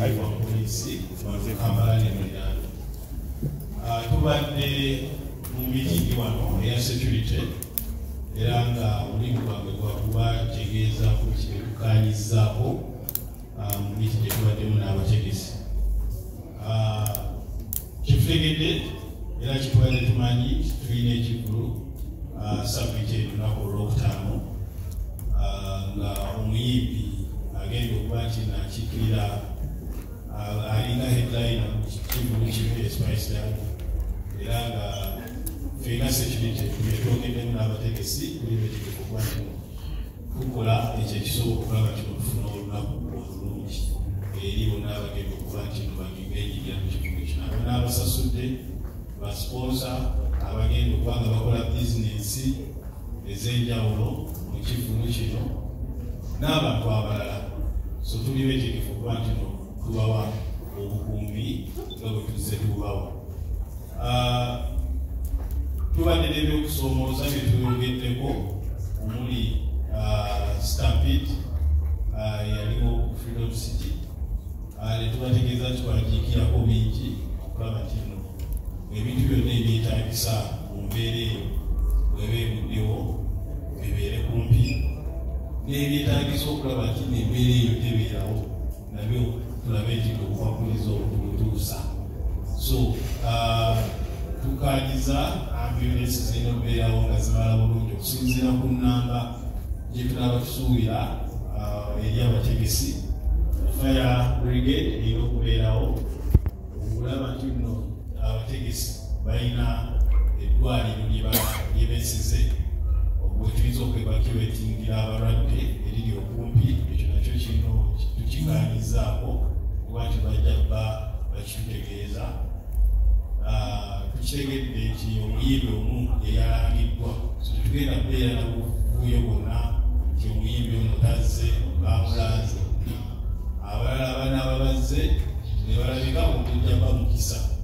wa poliisi kampala ne miriraano tubadde mu mitingi wano eya security era nga omulimu gwabwe gwakuba tegeeza ku kibekukanyizzaako mu miti gye tubaddemu n'abategesi kitutegedde era kitubadde tumanyi tulina ekivulu sabiti elunaku olwokutaano nga omuyimbi agenda okuba nti nakiikirira kimu espice dal era nga fena security byetwogeddemu n'abategesi kuli betegefu okuba nti tukola ekyo ekisobola okulaba kino tufuna olunaku olulungi. Eri bonna abagenda okuba nti bagengeenyigira mu kivumu kino. Abo n'abasasudde basponsa abagenda okuba nga bakola bizinensi ez'enjawulo mu kivumu kino n'abantu abalala. So tuli betegefu okuba nti no tubawa obukuumi nga bwe tuzze tubawa tubadde n'ebyokusoomooza bye tuyogeddeko omuli stampid yaliwo freedom city. Netubategeeza titwajiikirako bingi okulaba nti no ebintu byonna ebyetagisa mu mbeera eyo bweba ebuddewo bibeere kumpi. N'ebyetagisa okulaba nti nembeera eyo tebeerawo nabyo okubakuliza obutubutuusa so tukanyiza ambulensi zirina okubeerawo nga zimala bulungi. Okusinziira ku namba gyetunaba tusuubira eri abategesi fire brigade erina okubeerawo. Okulaba nti nno abategesi balina eddwaliro lyebesize bwetuyinza okwebakiwetingira abalwadde eriri okumpi ekyo nakyo kino tukikanyizaako kuba nti bajja bba bakitutegeeza tukitegedde nti omuyimbi omu yeyalangiddwa tugenda kubeera nabuvuyo bwonna nti omuyimbi ono tazze bamulaze abalala abana ababazze ne balabika okujja bamukisa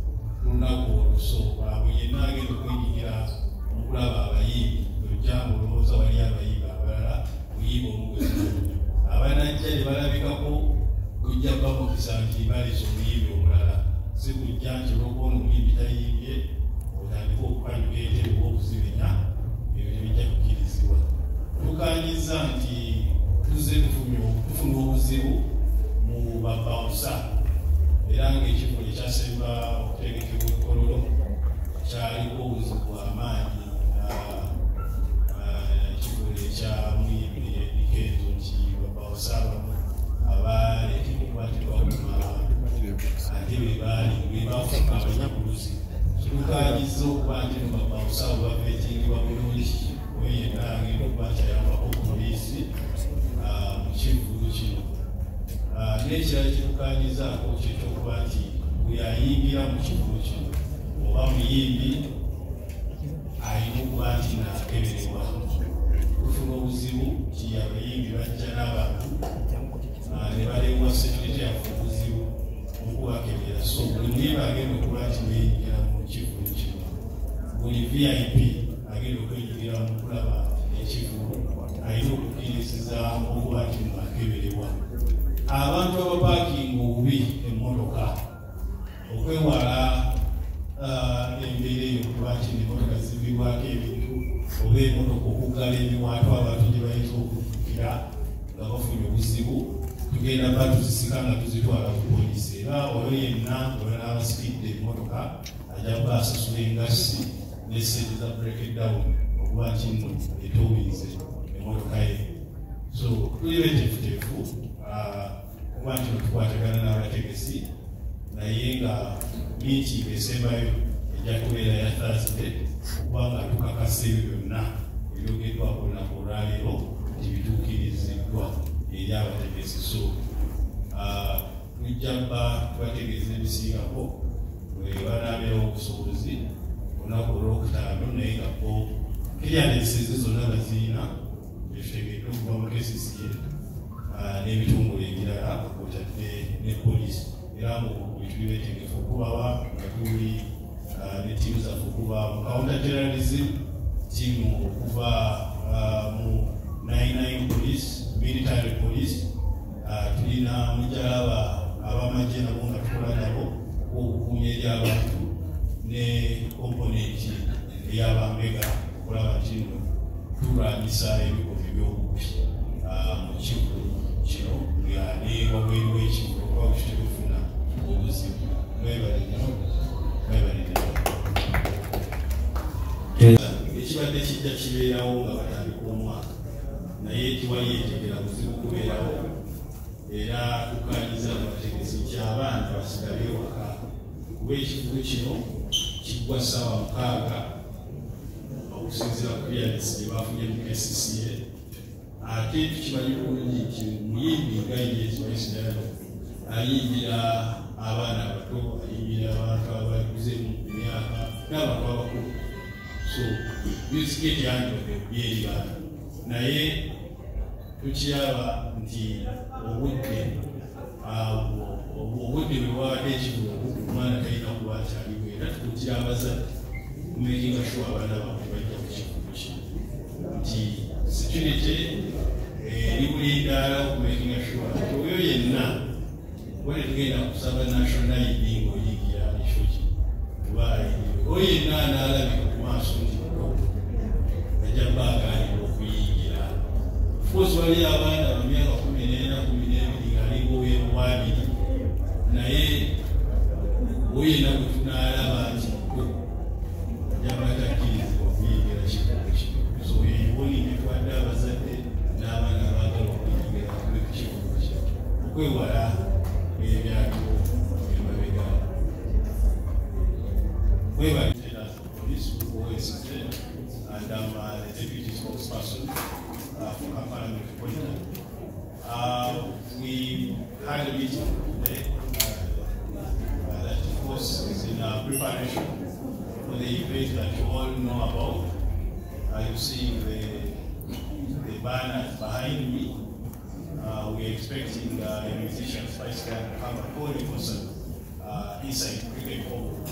obuzibu bufuna obuzibu mu babawusa era ngaekifo ekyasemba okutegekebwa ekololo kyaliko obuzibu amaanyi eh, ekigole ekya muyimbi ebikenzo nti babawusa abamu abaleetebwakwatibwa ate bebaali bebafuka abanyakuluzi kitukagiza okuba nti babawusa abo bava ekingibwa bulungi oyo yenna agenda okuba kyayambako ku poliisi. Mu kivulu kino n'ekirala kitukanyizaako kyekyokuba nti buli ayingira oba muyimbi alina okuba nti naakeberebwa kufuna obuzibu ti abayimbi bajja n'abantu ne balebwa sekirite yafe obuzibu okubakebera so buli muyimbi okuba nti neyingira mu buli vip agenda okwenyigira mu kulaba ekivulu alina okukkirisiza okuba nti mwakeberebwa abantu abapaakinga obubi emmotoka okwewala embeera eyo kuba nti zibbibwako ebintu oba emotoka okuggala ebiwaato gye bayinza okukukira nga bafunye obuzibu tugenda ba tuzisika nga tuzitwala ku polisi era oyo yenna oyo n'abasikidde emmotoka ajja kuba asasula engasi nesente za breakdown okuba kimu nno etowinze emmotoka ye. So tuli beteefuteefu kuba nti tukwatagana n'abategesi naye nga mingi esembayo ejja kubeera ya thursday kubanga tukakasa ebyo byonna ebyogeddwako olunaku olwaleero tibituukiriziddwa eri abategesiso ah, tujja kuba tubategeeza ebisingako banabeerawo obusuubuzi olunaku olwokutaano naye ngako kiryanesize zonna bazirina efeegeddwa okuva mu kesisiye ah, n'ebitongole ebirala kwotadde ne polisi era mu bitu bibetegefu okubaba nga tuli ne timu zaffe okuva mu counter terrorism tiimu okuva mu 99 police military police tulina mujalaba aba nga batandika omwaka naye tiwayeetegera buzibu kubeerawo era tukanyiza nabategesi kyabaana basigale waka kuba ekivugo kino kiggwa ssaawa mukaaga okusinzira ku clearance gye bafunye mu kcca ate tukimanyi bulungi nti muyimbi nga yeziwaisiraalo ayimbira abaana music etyanjoge byeri baana naye tukiraba nti obudde obudde bwewawadde ekivulo omwana talina kuba kyaliwo era tukutira kumekinga sure abaana baffe bajja kivulo kino nti security eribulindaala eh, okumekinga sure oyo yenna wale tugenda kusaba national id kino kuba oyo yenna anaalabika ku nti ajja mbaaka ali okuyingira fuusi abaana mu kumi n'ena kumi n'ebiri ng'alinga oweeru naye woyena gwe tunaalaba nti gwe ajaba takkirizibwa okuyingira kikumu kikumu so eyowoninge twadde abazadde n'abaana abaagala okuyingira kikumu kikumu okwewala know about. Uh, you see the, the banners behind me. Uh, we're expecting uh, a musician Spice to come and hold a concert uh, inside Cricket Oval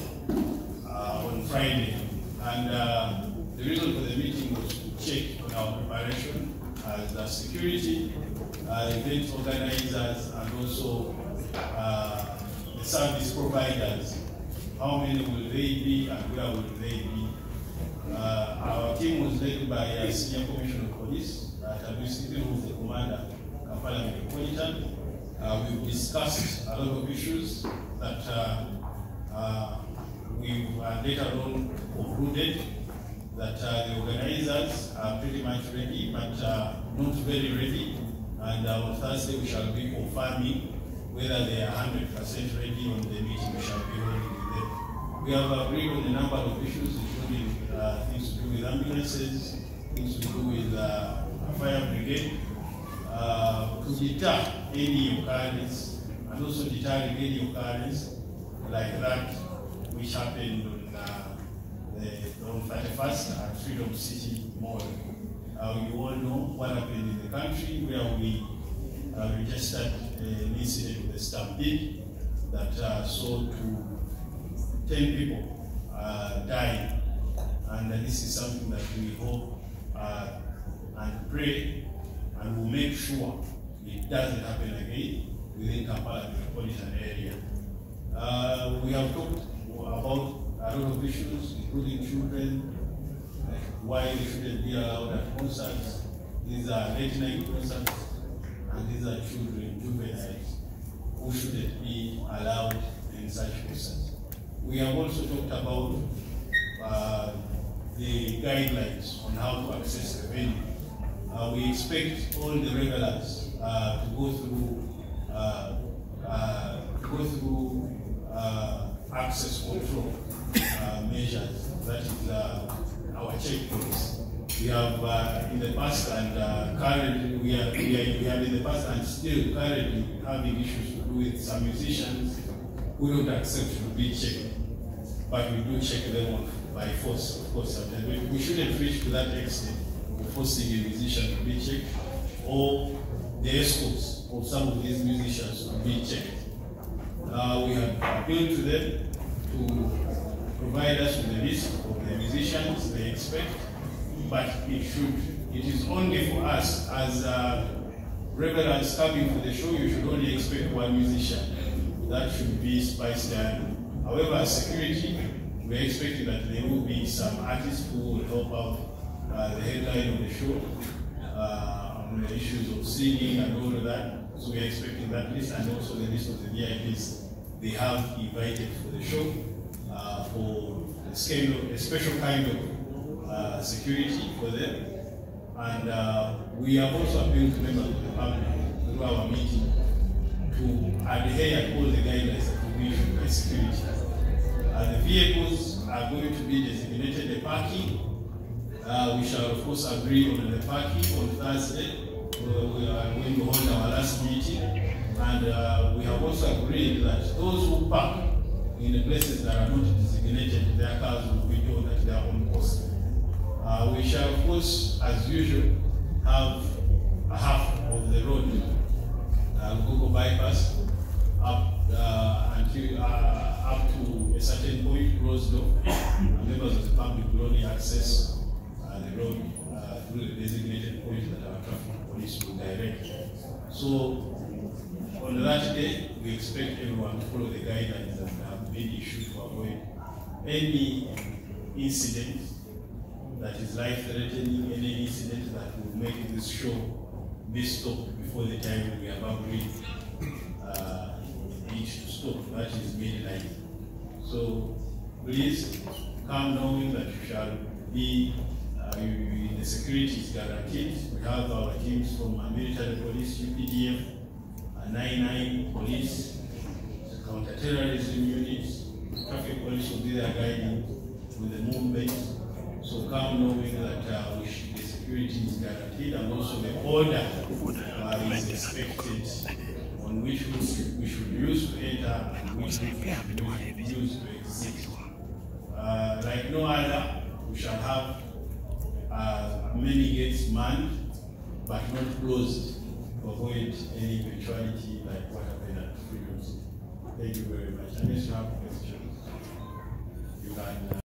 uh, on Friday. And uh, the reason for the meeting was to check on our preparation as the security, uh, event organizers, and also uh, the service providers. How many will they be and where will they be? Uh, our team was led by a senior commissioner of police, uh, WCP, who is the commander, Kampala Metropolitan. Uh, we've discussed a lot of issues that uh, uh, we've uh, later on concluded that uh, the organizers are pretty much ready, but uh, not very ready. And uh, on Thursday, we shall be confirming whether they are 100% ready on the meeting we shall be holding with them. We have agreed on a number of issues, uh, do things to do with uh, fire brigade, uh, to deter any occurrence, and also deterring any occurrence like that which happened on, uh, the, on 31st at Freedom City Mall. Uh, you all know what happened in the country where we uh, registered an incident with a stampede that uh, saw to 10 people uh. And this is something that we hope uh, and pray and will make sure it doesn't happen again within Kampala metropolitan area. Uh, we have talked about a lot of issues, including children, like why they shouldn't be allowed at concerts. These are late night concerts, and these are children, juveniles, who shouldn't be allowed in such concerts. We have also talked about uh, the guidelines on how to access the venue. Uh, we expect all the revelers uh, to go through uh, uh, go through uh, access control uh, measures. That is our checkpoints. We have in the past and currently we, are, we, are, we have in the past and still currently having issues to do with some musicians who don't accept to be checked, but we do check them on by force, of course. Sometimes we, we shouldn't reach to that extent forcing a musician to be checked or the escorts of some of these musicians to be checked. Uh, we have appealed to them to provide us with the list of the musicians they expect, but it should, it is only for us as uh, revelers coming for the show, you should only expect one musician. that should be Spice Diana. However, security, we're expecting that there will be some artists who will help out uh, the headline of the show uh, on the issues of singing and all of that. So we're expecting that list and also the list of the VIPs they have invited for the show uh, for a, scale of, a special kind of uh, security for them. And uh, we have also appealed to members of the public through our meeting to adhere to all the guidelines that we issued by security. The vehicles are going to be designated the parking. Uh, we shall of course agree on the parking on Thursday. We are going to hold our last meeting and uh, we have also agreed that those who park in the places that are not designated, their cars will be towed at their own cost. Uh, we shall of course, as usual, have a half of the road, uh, Lugogo bypass, up uh, until uh, up to a certain point, Rosedale, and members of the public will only access uh, the road uh, through the designated points that our traffic police will direct. So on that day, we expect everyone to follow the guidelines that have been issued to avoid any incident that is life-threatening, any incident that will make this show be stopped before the time we have agreed uh, it to stop. That is midnight. So please come knowing that you shall be uh, the security is guaranteed. We have our teams from our military police, UPDF, 99 police, counter-terrorism units, traffic police will be there guiding with the movement. So come knowing that uh, we should, the security is guaranteed and also the order uh, is expected on which we should use to enter and which we should use to exit. Uh, like no other, we shall have uh, many gates manned but not closed to avoid any eventuality like what happened at Freedom Thank you very much. Unless you have questions, you can. Uh,